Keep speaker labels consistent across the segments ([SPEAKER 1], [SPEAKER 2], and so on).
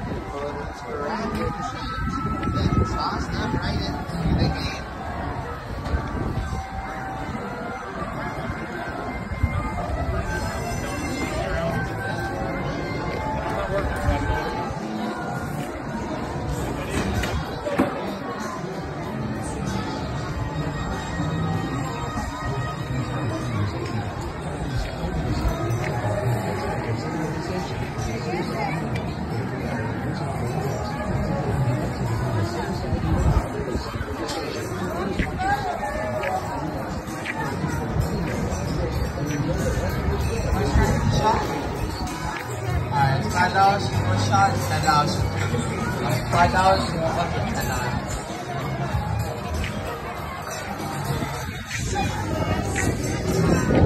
[SPEAKER 1] For rapid change. Then toss them right into the game.
[SPEAKER 2] 10,000. 5,109. Thank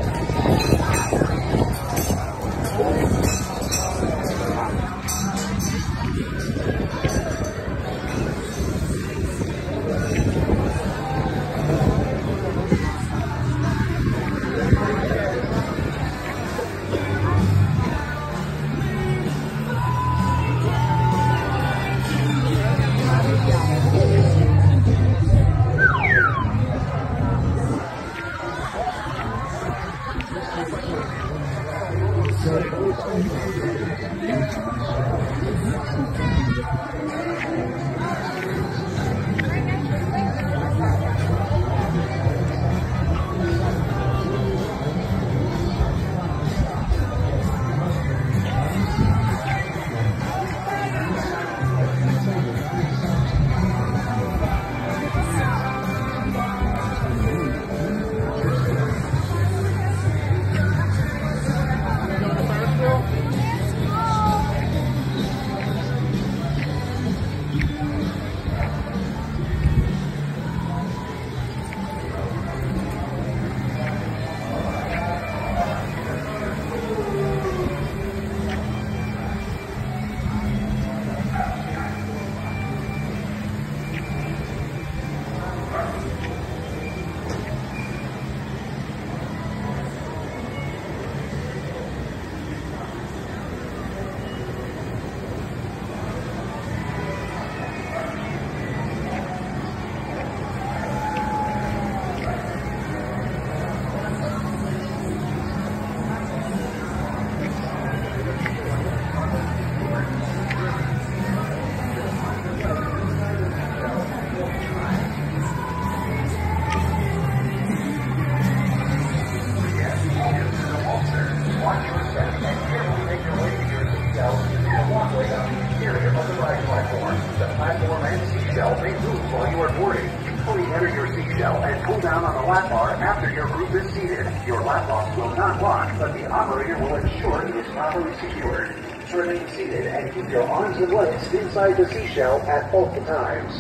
[SPEAKER 2] lap bar after your group is seated. Your lap box will not lock, but the operator will ensure it is properly secured. Remain seated and keep your arms and legs inside the seashell at both times.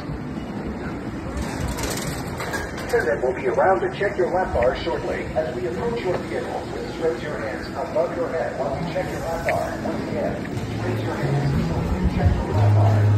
[SPEAKER 2] Attendant will be around to check your lap bar shortly. As we approach your vehicle, please raise your hands above your head while we check your lap bar. Once again, raise your hands. Check your lap bar.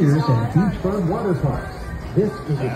[SPEAKER 2] And Beachfront Water Parks. This is a